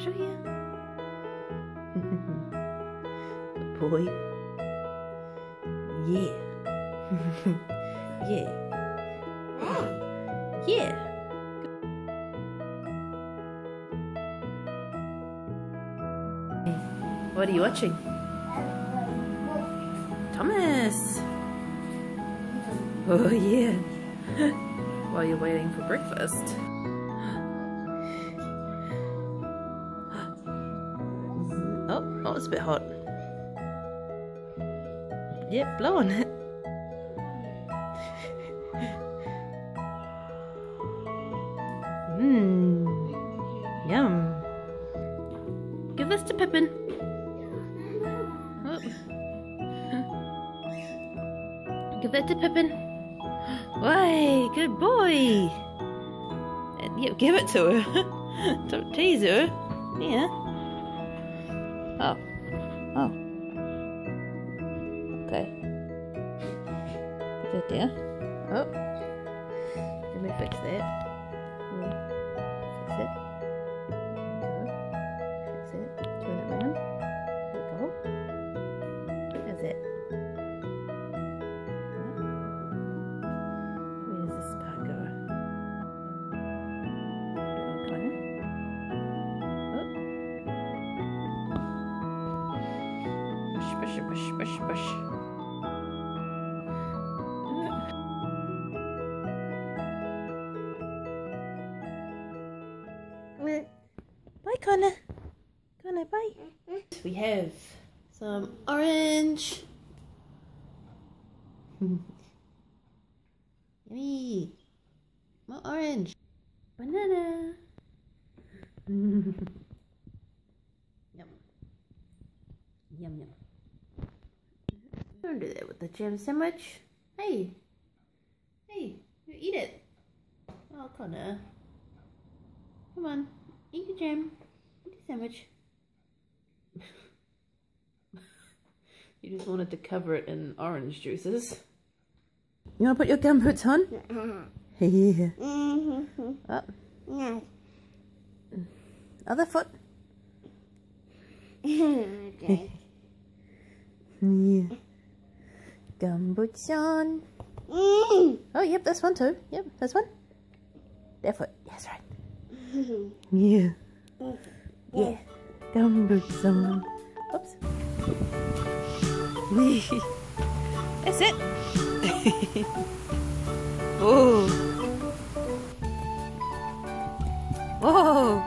show you. Good boy. Yeah. yeah. Yeah. What are you watching? Thomas! Oh yeah. While you're waiting for breakfast. A bit hot. Yep, blow on it. Mmm. Yum. Give this to Pippin. Oh. Give that to Pippin. Why, good boy. Yeah, give it to her. Don't tease her. Yeah. That there. Oh. Let me fix that. We'll hmm. fix it. Fix it. Turn it around. There go. That's it. This part go? Oh. Push, push, push, push, push. Connor. Connor, bye. Mm-hmm. We have some orange. Yummy. More orange. Banana. yum. Yum, yum. Don't do that with the jam sandwich. Hey. Hey, you eat it. Oh, Connor. Come on. Eat the jam. Sandwich. you just wanted to cover it in orange juices. You want to put your gumboots on? yeah. Mhm. Up. Other foot. okay. Yeah. Gumboots on. Mm. Oh, yep, that's one too. Yep, that's one. That foot. Yes, right. Yeah. Yeah. Gumboots on. Oops. That's it. Whoa. Whoa.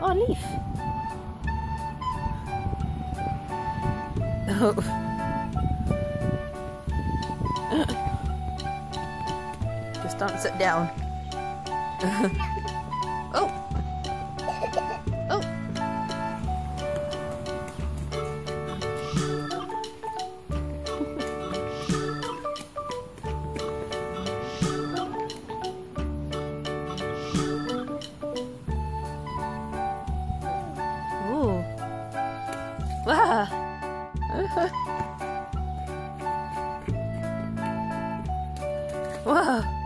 Oh, leaf. Oh. Just don't sit down. Wow.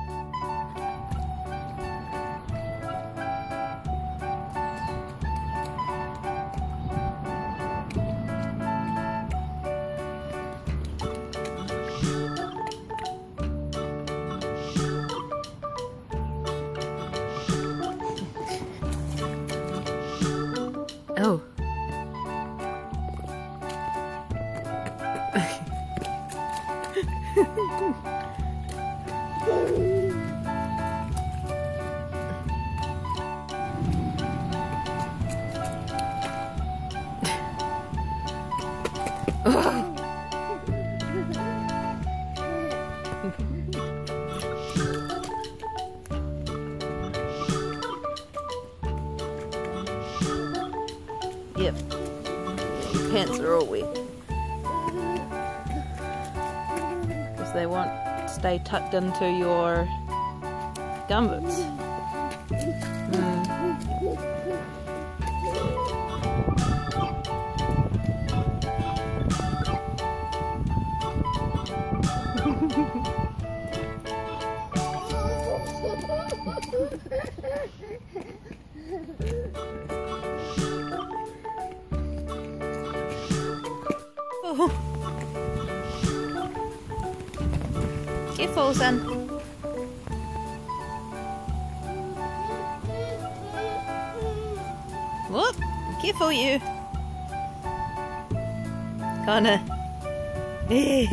Oh. Yep. Pants are all wet. Because they won't stay tucked into your gumboots. go. Careful, son. Whoop! Careful you! Connor!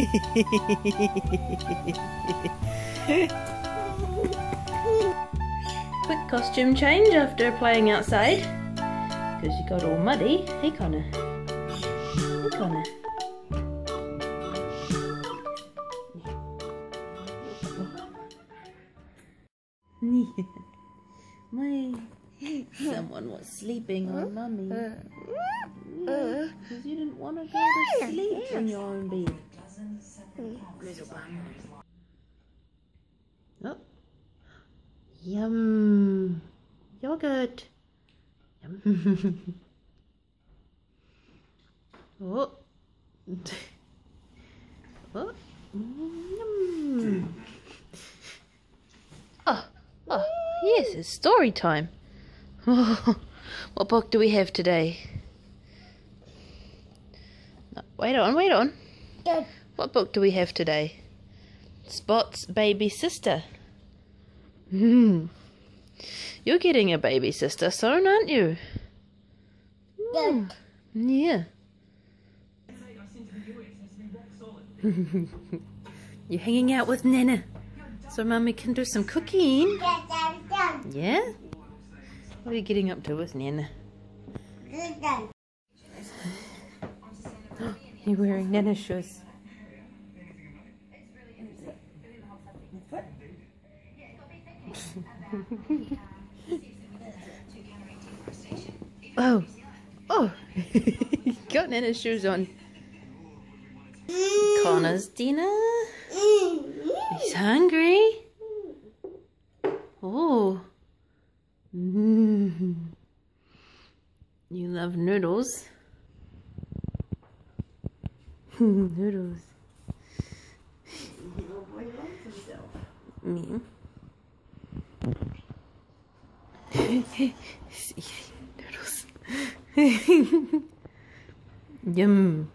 Quick costume change after playing outside. Because you got all muddy. Hey Connor. Hey Connor. My someone was sleeping on mummy. Uh, uh, uh. Because you didn't want to go to sleep in your own bed. Little bum. Oh. Yum. Yogurt. Yum. oh. oh. Yum. Oh. Yes, it's story time. what book do we have today? No, wait on, wait on. What book do we have today? Spot's baby sister. Hmm. You're getting a baby sister soon, aren't you? Hmm. Yeah. You're hanging out with Nana. So Mummy can do some cooking. Yeah? What are you getting up to with Nana? You're wearing Nana's shoes. oh, oh, got Nana's shoes on. Connor's dinner. He's hungry. Oh. Mm. You love noodles. noodles. Me. He's eating noodles. Yum.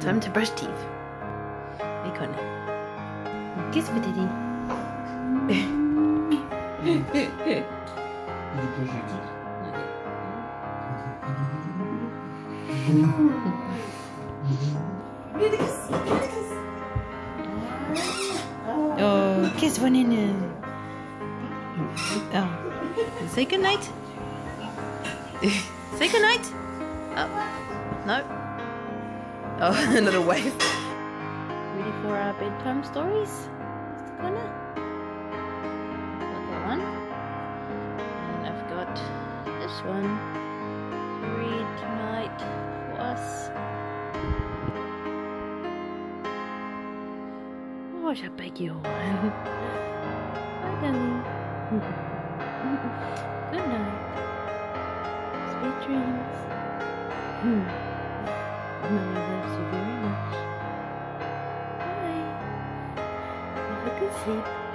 Time to brush teeth. Connor. Kiss for daddy. oh, kiss one in. Oh. Say goodnight. Say goodnight. Oh, no. Oh, another wave. Ready for our bedtime stories, Mr. Connor? Got one. And I've got this one to read tonight for us. Oh, what a big yawn. Bye, darling. Good night. Sweet dreams. Mama loves you very much. Bye. Have a good sleep.